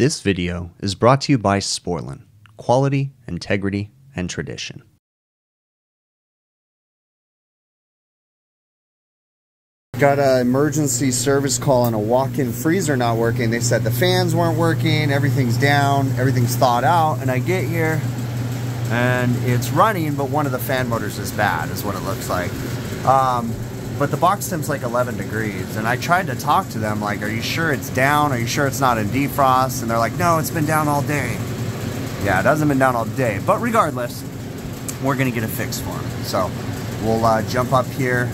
This video is brought to you by Sporlan, quality, integrity, and tradition. Got an emergency service call on a walk-in freezer not working. They said the fans weren't working, everything's down, everything's thawed out, and I get here and it's running, but one of the fan motors is bad, is what it looks like. Um, but the box temp's like 11 degrees, and I tried to talk to them, like, are you sure it's down? Are you sure it's not in defrost? And they're like, no, it's been down all day. Yeah, it hasn't been down all day, but regardless, we're gonna get a fix for them. So we'll uh, jump up here,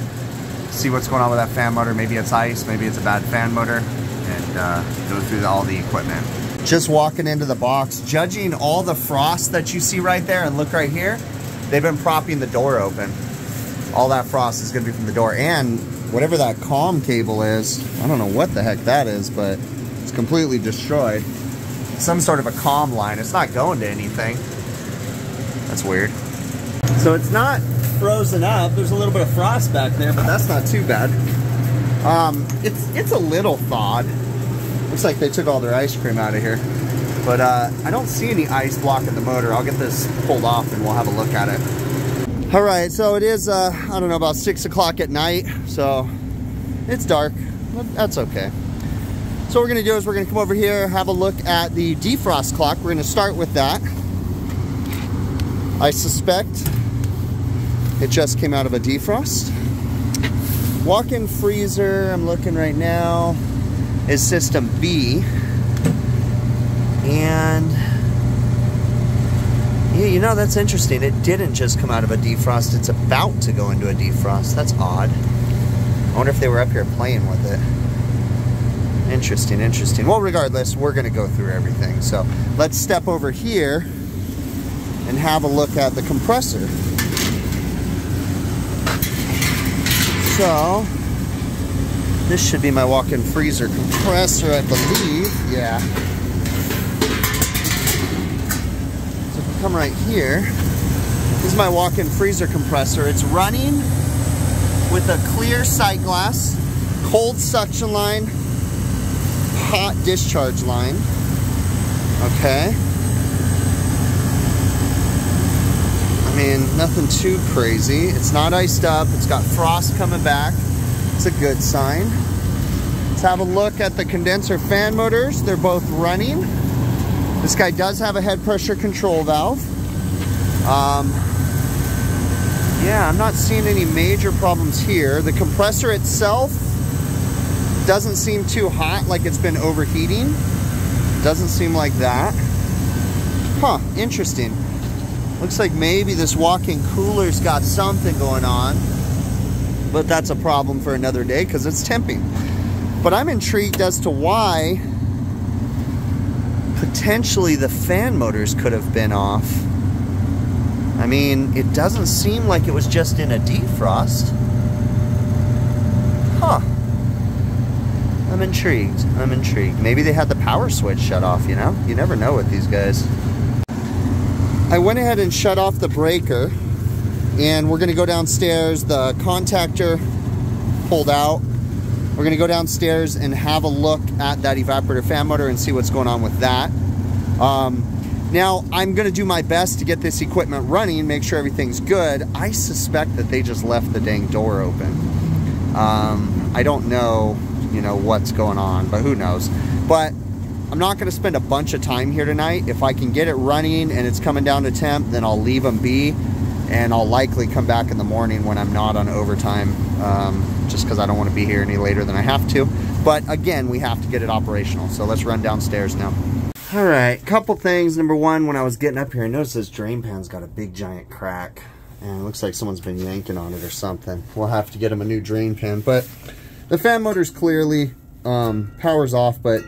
see what's going on with that fan motor. Maybe it's ice, maybe it's a bad fan motor, and uh, go through all the equipment just walking into the box, judging all the frost that you see right there and look right here, they've been propping the door open. All that frost is gonna be from the door and whatever that COM cable is, I don't know what the heck that is, but it's completely destroyed. Some sort of a COM line. It's not going to anything. That's weird. So it's not frozen up. There's a little bit of frost back there, but that's not too bad. Um, it's, it's a little thawed. Looks like they took all their ice cream out of here. But uh, I don't see any ice blocking the motor. I'll get this pulled off and we'll have a look at it. All right, so it is, uh, I don't know, about six o'clock at night. So it's dark, but that's okay. So what we're gonna do is we're gonna come over here, have a look at the defrost clock. We're gonna start with that. I suspect it just came out of a defrost. Walk-in freezer, I'm looking right now is system B. And yeah, you know, that's interesting. It didn't just come out of a defrost. It's about to go into a defrost. That's odd. I wonder if they were up here playing with it. Interesting, interesting. Well, regardless, we're going to go through everything. So let's step over here and have a look at the compressor. So, this should be my walk-in freezer compressor, I believe. Yeah. So if we come right here, this is my walk-in freezer compressor. It's running with a clear sight glass, cold suction line, hot discharge line. Okay. I mean, nothing too crazy. It's not iced up. It's got frost coming back. It's a good sign. Let's have a look at the condenser fan motors. They're both running. This guy does have a head pressure control valve. Um, yeah, I'm not seeing any major problems here. The compressor itself doesn't seem too hot, like it's been overheating. Doesn't seem like that. Huh, interesting. Looks like maybe this walk-in cooler's got something going on but that's a problem for another day because it's temping. But I'm intrigued as to why potentially the fan motors could have been off. I mean, it doesn't seem like it was just in a defrost. Huh. I'm intrigued. I'm intrigued. Maybe they had the power switch shut off, you know? You never know with these guys. I went ahead and shut off the breaker and we're gonna go downstairs. The contactor pulled out. We're gonna go downstairs and have a look at that evaporator fan motor and see what's going on with that. Um, now, I'm gonna do my best to get this equipment running, make sure everything's good. I suspect that they just left the dang door open. Um, I don't know, you know, what's going on, but who knows. But I'm not gonna spend a bunch of time here tonight. If I can get it running and it's coming down to temp, then I'll leave them be and I'll likely come back in the morning when I'm not on overtime um, just because I don't want to be here any later than I have to. But again, we have to get it operational. So let's run downstairs now. All right, couple things. Number one, when I was getting up here, I noticed this drain pan's got a big giant crack. And it looks like someone's been yanking on it or something. We'll have to get him a new drain pan. But the fan motor's clearly um, power's off, but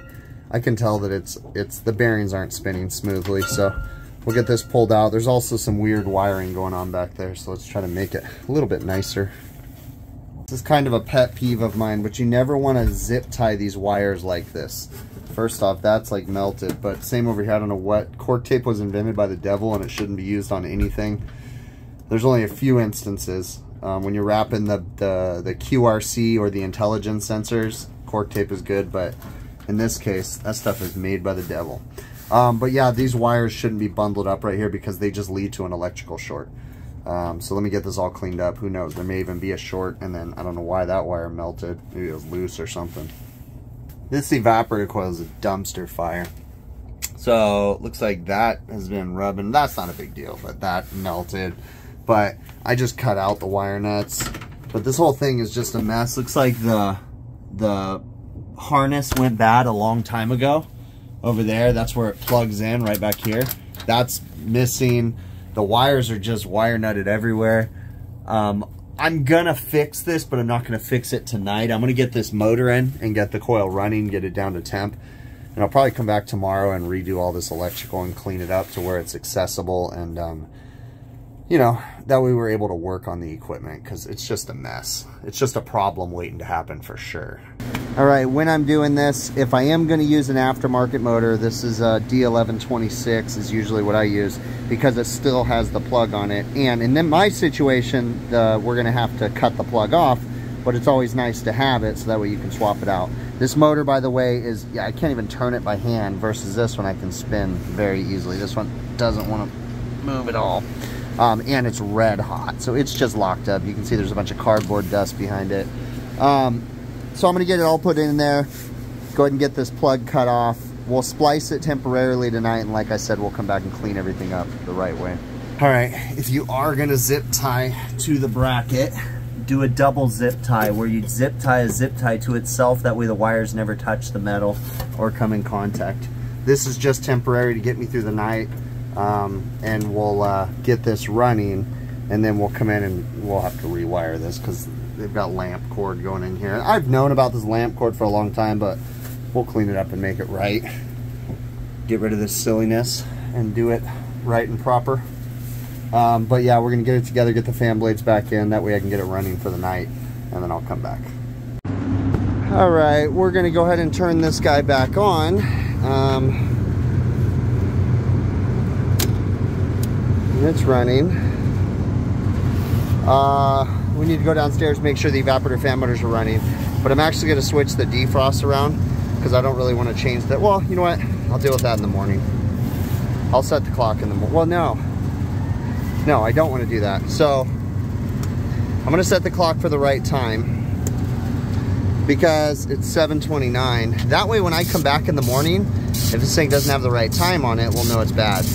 I can tell that it's it's the bearings aren't spinning smoothly. So We'll get this pulled out. There's also some weird wiring going on back there, so let's try to make it a little bit nicer. This is kind of a pet peeve of mine, but you never want to zip tie these wires like this. First off, that's like melted, but same over here. I don't know what. Cork tape was invented by the devil and it shouldn't be used on anything. There's only a few instances. Um, when you're wrapping the, the, the QRC or the intelligence sensors, cork tape is good, but In this case, that stuff is made by the devil. Um, but yeah, these wires shouldn't be bundled up right here because they just lead to an electrical short. Um, so let me get this all cleaned up. Who knows? There may even be a short, and then I don't know why that wire melted. Maybe it was loose or something. This evaporator coil is a dumpster fire. So looks like that has been rubbing. That's not a big deal, but that melted. But I just cut out the wire nuts. But this whole thing is just a mess. Looks like the the harness went bad a long time ago. Over there, that's where it plugs in, right back here. That's missing. The wires are just wire nutted everywhere. Um, I'm gonna fix this, but I'm not gonna fix it tonight. I'm gonna get this motor in and get the coil running, get it down to temp. And I'll probably come back tomorrow and redo all this electrical and clean it up to where it's accessible and, um, you know, that way we're able to work on the equipment because it's just a mess. It's just a problem waiting to happen for sure. All right, when I'm doing this, if I am going to use an aftermarket motor, this is a D1126 is usually what I use because it still has the plug on it. And in my situation, uh, we're going to have to cut the plug off, but it's always nice to have it so that way you can swap it out. This motor, by the way, is, yeah, I can't even turn it by hand versus this one I can spin very easily. This one doesn't want to move at all. Um, and it's red hot, so it's just locked up. You can see there's a bunch of cardboard dust behind it. Um, so I'm gonna get it all put in there, go ahead and get this plug cut off. We'll splice it temporarily tonight, and like I said, we'll come back and clean everything up the right way. All right, if you are gonna zip tie to the bracket, do a double zip tie where you zip tie a zip tie to itself. That way the wires never touch the metal or come in contact. This is just temporary to get me through the night. Um, and we'll uh, get this running and then we'll come in and we'll have to rewire this because they've got lamp cord going in here. I've known about this lamp cord for a long time, but we'll clean it up and make it right. Get rid of this silliness and do it right and proper. Um, but yeah, we're gonna get it together, get the fan blades back in. That way I can get it running for the night and then I'll come back. All right, we're gonna go ahead and turn this guy back on. Um, it's running. Uh, we need to go downstairs, make sure the evaporator fan motors are running. But I'm actually gonna switch the defrost around because I don't really want to change that. Well, you know what? I'll deal with that in the morning. I'll set the clock in the morning. Well, no, no, I don't want to do that. So I'm going to set the clock for the right time because it's 7.29. That way when I come back in the morning, if this thing doesn't have the right time on it, we'll know it's bad.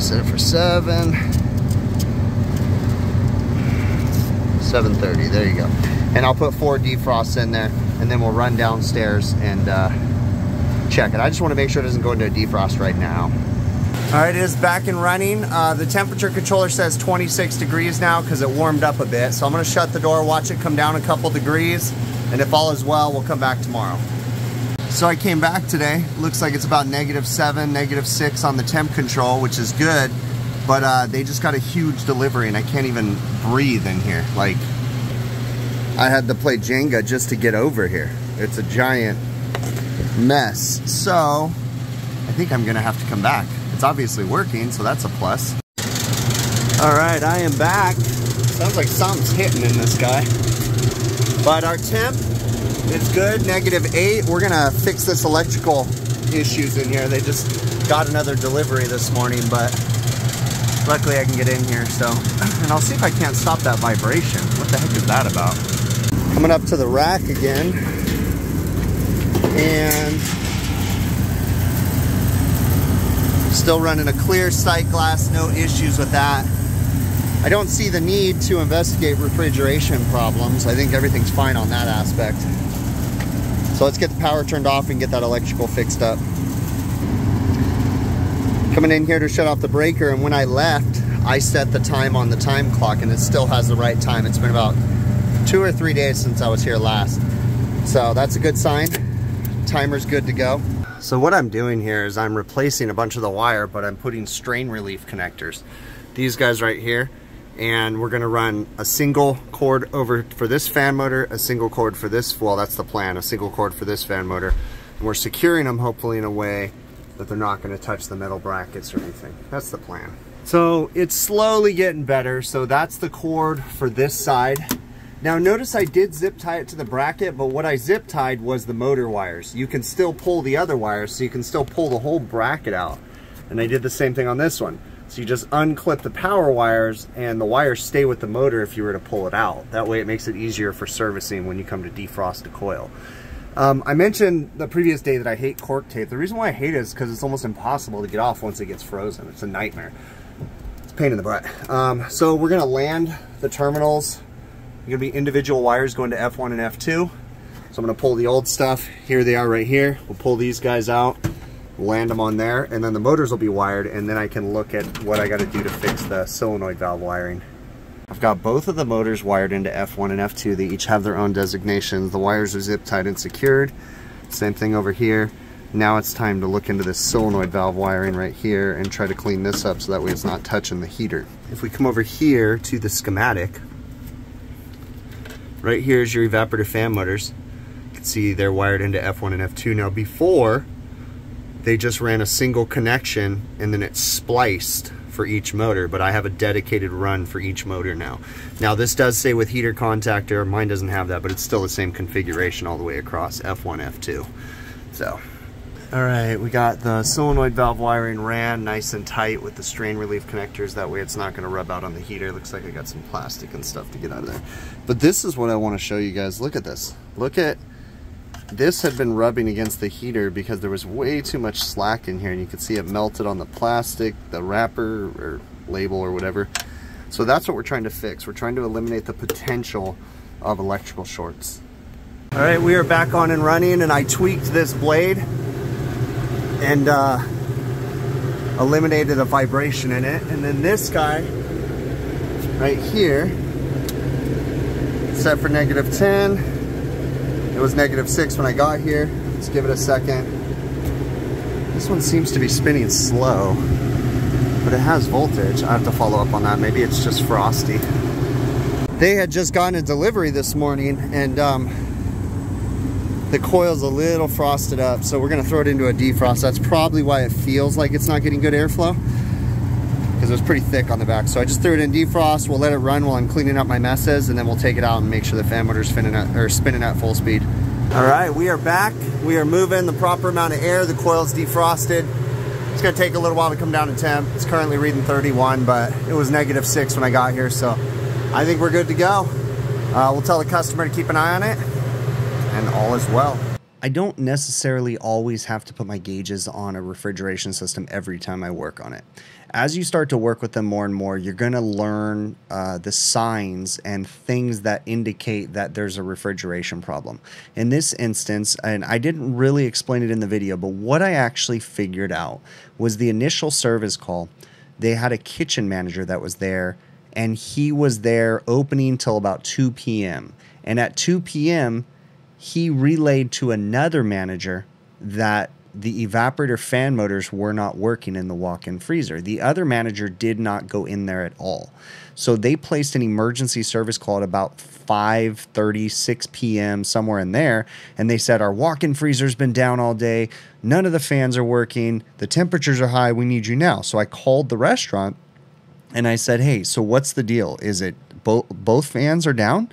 Set it for 7. 7.30, there you go. And I'll put four defrosts in there and then we'll run downstairs and uh, check it. I just want to make sure it doesn't go into a defrost right now. All right, it is back and running. Uh, the temperature controller says 26 degrees now because it warmed up a bit. So I'm gonna shut the door, watch it come down a couple degrees, and if all is well, we'll come back tomorrow. So I came back today. Looks like it's about negative seven, negative six on the temp control, which is good. But uh, they just got a huge delivery and I can't even breathe in here. Like, I had to play Jenga just to get over here. It's a giant mess. So, I think I'm gonna have to come back. It's obviously working, so that's a plus. All right, I am back. Sounds like something's hitting in this guy. But our temp is good, negative eight. We're gonna fix this electrical issues in here. They just got another delivery this morning, but luckily I can get in here, so. And I'll see if I can't stop that vibration. What the heck is that about? Coming up to the rack again. And Still running a clear sight glass, no issues with that. I don't see the need to investigate refrigeration problems. I think everything's fine on that aspect. So let's get the power turned off and get that electrical fixed up. Coming in here to shut off the breaker and when I left, I set the time on the time clock and it still has the right time. It's been about two or three days since I was here last. So that's a good sign. Timer's good to go. So what I'm doing here is I'm replacing a bunch of the wire, but I'm putting strain relief connectors. These guys right here. And we're gonna run a single cord over for this fan motor, a single cord for this, well, that's the plan, a single cord for this fan motor. And we're securing them hopefully in a way that they're not gonna touch the metal brackets or anything. That's the plan. So it's slowly getting better. So that's the cord for this side. Now notice I did zip tie it to the bracket, but what I zip tied was the motor wires. You can still pull the other wires, so you can still pull the whole bracket out. And I did the same thing on this one. So you just unclip the power wires and the wires stay with the motor if you were to pull it out. That way it makes it easier for servicing when you come to defrost a coil. Um, I mentioned the previous day that I hate cork tape. The reason why I hate it is because it's almost impossible to get off once it gets frozen. It's a nightmare. It's a pain in the butt. Um, so we're gonna land the terminals gonna be individual wires going to F1 and F2. So I'm gonna pull the old stuff. Here they are right here. We'll pull these guys out, land them on there, and then the motors will be wired, and then I can look at what I gotta do to fix the solenoid valve wiring. I've got both of the motors wired into F1 and F2. They each have their own designations. The wires are zip tied and secured. Same thing over here. Now it's time to look into this solenoid valve wiring right here and try to clean this up so that way it's not touching the heater. If we come over here to the schematic, Right here is your evaporator fan motors. You can see they're wired into F1 and F2. Now before, they just ran a single connection and then it's spliced for each motor, but I have a dedicated run for each motor now. Now this does say with heater contactor, mine doesn't have that, but it's still the same configuration all the way across F1, F2. So all right, we got the solenoid valve wiring ran nice and tight with the strain relief connectors. That way it's not gonna rub out on the heater. Looks like I got some plastic and stuff to get out of there. But this is what I wanna show you guys. Look at this. Look at, this had been rubbing against the heater because there was way too much slack in here and you could see it melted on the plastic, the wrapper or label or whatever. So that's what we're trying to fix. We're trying to eliminate the potential of electrical shorts. All right, we are back on and running and I tweaked this blade and uh, eliminated a vibration in it. And then this guy right here, set for negative 10. It was negative 6 when I got here. Let's give it a second. This one seems to be spinning slow, but it has voltage. I have to follow up on that. Maybe it's just frosty. They had just gotten a delivery this morning and um, the coil's a little frosted up, so we're gonna throw it into a defrost. That's probably why it feels like it's not getting good airflow it was pretty thick on the back. So I just threw it in defrost. We'll let it run while I'm cleaning up my messes and then we'll take it out and make sure the fan motor's spinning at, or spinning at full speed. All right, we are back. We are moving the proper amount of air. The coil's defrosted. It's gonna take a little while to come down to temp. It's currently reading 31, but it was negative six when I got here, so I think we're good to go. Uh, we'll tell the customer to keep an eye on it and all is well. I don't necessarily always have to put my gauges on a refrigeration system every time I work on it. As you start to work with them more and more, you're going to learn uh, the signs and things that indicate that there's a refrigeration problem. In this instance, and I didn't really explain it in the video, but what I actually figured out was the initial service call. They had a kitchen manager that was there, and he was there opening till about 2 p.m. And at 2 p.m., he relayed to another manager that the evaporator fan motors were not working in the walk-in freezer. The other manager did not go in there at all. So they placed an emergency service call at about 5:30, 6 p.m. somewhere in there, and they said our walk-in freezer's been down all day. None of the fans are working. The temperatures are high. We need you now. So I called the restaurant and I said, "Hey, so what's the deal? Is it both both fans are down?"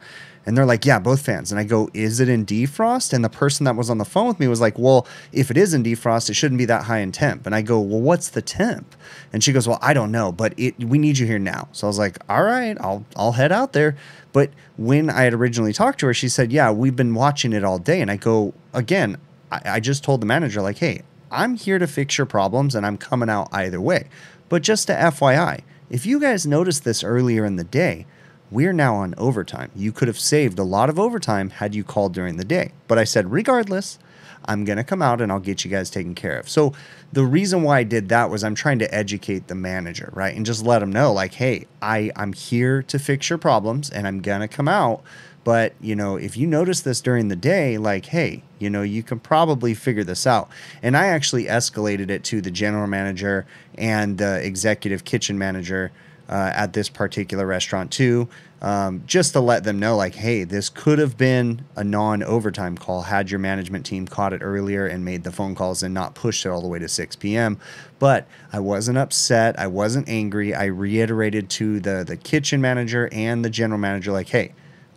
And they're like, yeah, both fans. And I go, is it in defrost? And the person that was on the phone with me was like, well, if it is in defrost, it shouldn't be that high in temp. And I go, well, what's the temp? And she goes, well, I don't know, but it we need you here now. So I was like, all right, I'll I'll head out there. But when I had originally talked to her, she said, yeah, we've been watching it all day. And I go, again, I, I just told the manager, like, hey, I'm here to fix your problems and I'm coming out either way. But just to FYI, if you guys noticed this earlier in the day, we're now on overtime. You could have saved a lot of overtime had you called during the day. But I said, regardless, I'm going to come out and I'll get you guys taken care of. So the reason why I did that was I'm trying to educate the manager, right? And just let them know like, "Hey, I I'm here to fix your problems and I'm going to come out, but, you know, if you notice this during the day, like, hey, you know, you can probably figure this out." And I actually escalated it to the general manager and the executive kitchen manager uh, at this particular restaurant too, um, just to let them know, like, hey, this could have been a non overtime call had your management team caught it earlier and made the phone calls and not pushed it all the way to 6 p.m. But I wasn't upset. I wasn't angry. I reiterated to the, the kitchen manager and the general manager, like, hey,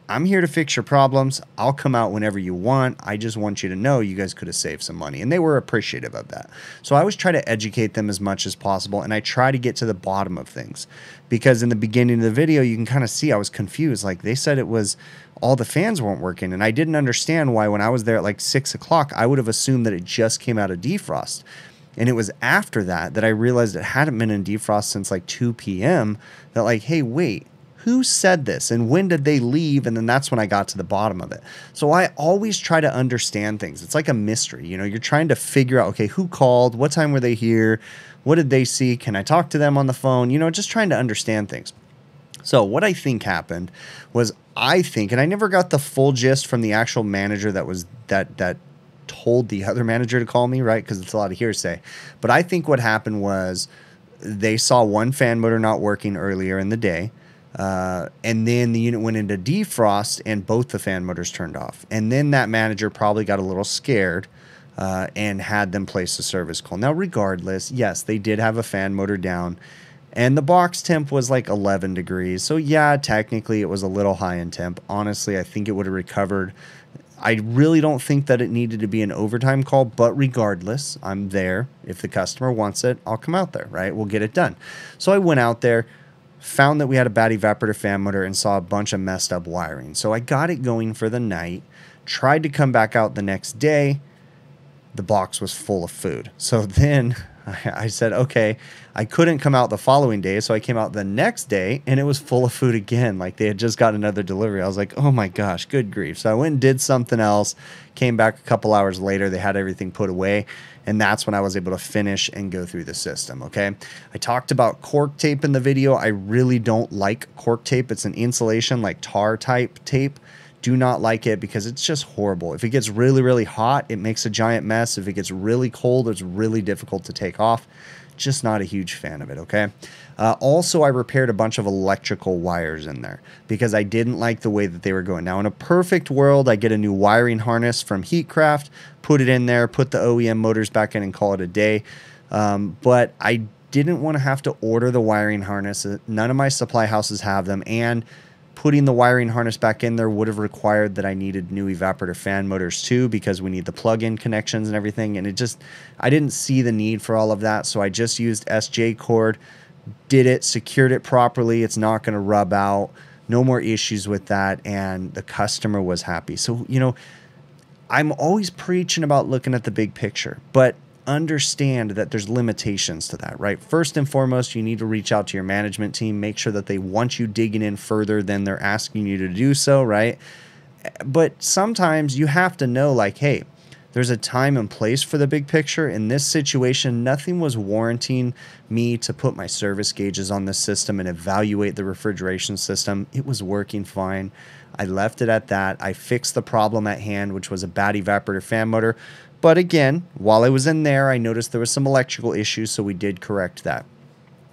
I'm here to fix your problems. I'll come out whenever you want. I just want you to know you guys could have saved some money. And they were appreciative of that. So I always try to educate them as much as possible and I try to get to the bottom of things. Because in the beginning of the video, you can kind of see I was confused. Like they said it was all the fans weren't working. And I didn't understand why when I was there at like six o'clock, I would have assumed that it just came out of defrost. And it was after that that I realized it hadn't been in defrost since like 2 p.m. That, like, hey, wait, who said this and when did they leave? And then that's when i got to the bottom of it. So i always try to understand things. It's like a mystery you know you're trying to figure out okay who called? What time were they here? What did they see? Can i talk to them on the phone? You know just trying to understand things. So what i think happened was i think and i never got the full gist from the actual manager that was that that told the other manager to call me right? Because it's a lot of hearsay. But i think what happened was they saw one fan motor not working earlier in the day uh, and then the unit went into defrost and both the fan motors turned off. And then that manager probably got a little scared uh, and had them place a service call. Now, regardless, yes, they did have a fan motor down and the box temp was like 11 degrees. So, yeah, technically it was a little high in temp. Honestly, I think it would have recovered. I really don't think that it needed to be an overtime call, but regardless, I'm there. If the customer wants it, I'll come out there, right? We'll get it done. So I went out there found that we had a bad evaporator fan motor and saw a bunch of messed up wiring. So I got it going for the night, tried to come back out the next day. The box was full of food. So then I, said, okay, I couldn't come out the following day. So I came out the next day and it was full of food again. Like they had just got another delivery. I was like, oh my gosh, good grief. So I went and did something else, came back a couple hours later. They had everything put away. And that's when I was able to finish and go through the system. Okay. I talked about cork tape in the video. I really don't like cork tape. It's an insulation like tar type tape. Do not like it because it's just horrible. If it gets really, really hot, it makes a giant mess. If it gets really cold, it's really difficult to take off. Just not a huge fan of it, okay? Uh, also, I repaired a bunch of electrical wires in there because I didn't like the way that they were going. Now, in a perfect world, I get a new wiring harness from Heatcraft, put it in there, put the OEM motors back in, and call it a day. Um, but I didn't want to have to order the wiring harness. None of my supply houses have them, and putting the wiring harness back in there would have required that I needed new evaporator fan motors too because we need the plug-in connections and everything. And it just I didn't see the need for all of that. So I just used SJ cord did it secured it properly. It's not going to rub out. No more issues with that. And the customer was happy. So you know I'm always preaching about looking at the big picture. But understand that there's limitations to that, right? First and foremost, you need to reach out to your management team, make sure that they want you digging in further than they're asking you to do so, right? But sometimes you have to know, like, hey, there's a time and place for the big picture. In this situation, nothing was warranting me to put my service gauges on the system and evaluate the refrigeration system. It was working fine. I left it at that. I fixed the problem at hand, which was a bad evaporator fan motor. But again, while I was in there, I noticed there was some electrical issues, so we did correct that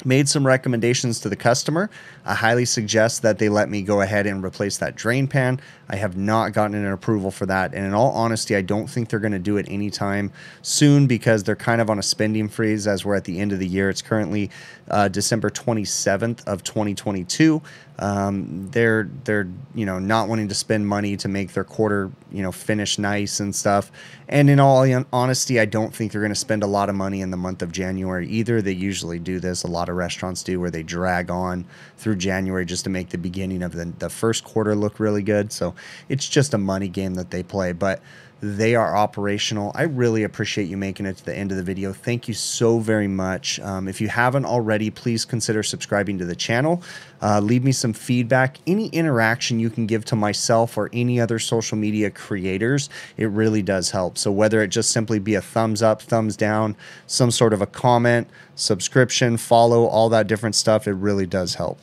made some recommendations to the customer. I highly suggest that they let me go ahead and replace that drain pan. I have not gotten an approval for that. And in all honesty, I don't think they're going to do it anytime soon because they're kind of on a spending freeze as we're at the end of the year. It's currently uh, December 27th of 2022. Um, they're they're you know not wanting to spend money to make their quarter you know finish nice and stuff. And in all honesty, I don't think they're going to spend a lot of money in the month of January either. They usually do this. A lot of restaurants do where they drag on through January just to make the beginning of the, the first quarter look really good. So it's just a money game that they play. But they are operational. I really appreciate you making it to the end of the video. Thank you so very much. Um, if you haven't already, please consider subscribing to the channel. Uh, leave me some feedback. Any interaction you can give to myself or any other social media creators, it really does help. So whether it just simply be a thumbs up, thumbs down, some sort of a comment, subscription, follow, all that different stuff, it really does help.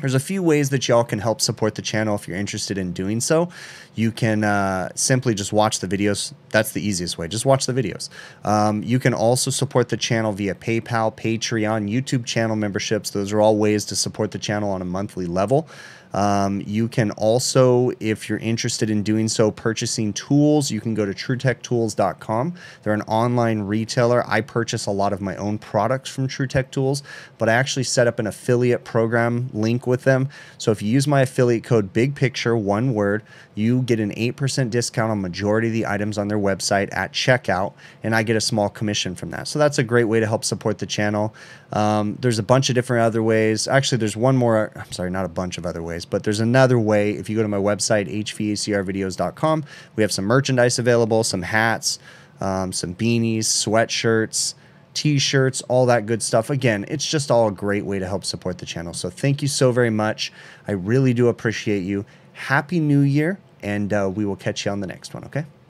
There's a few ways that y'all can help support the channel if you're interested in doing so. You can uh, simply just watch the videos. That's the easiest way. Just watch the videos. Um, you can also support the channel via PayPal, Patreon, YouTube channel memberships. Those are all ways to support the channel on a monthly level. Um, you can also, if you're interested in doing so, purchasing tools, you can go to trutechtools.com. They're an online retailer. I purchase a lot of my own products from TruTech Tools, but I actually set up an affiliate program link with them. So if you use my affiliate code Big Picture, one word, you get an 8% discount on majority of the items on their website at checkout, and I get a small commission from that. So that's a great way to help support the channel. Um, there's a bunch of different other ways. Actually, there's one more, I'm sorry, not a bunch of other ways, but there's another way. If you go to my website, hvacrvideos.com, we have some merchandise available, some hats, um, some beanies, sweatshirts, t-shirts, all that good stuff. Again, it's just all a great way to help support the channel. So thank you so very much. I really do appreciate you. Happy New Year, and uh, we will catch you on the next one, okay?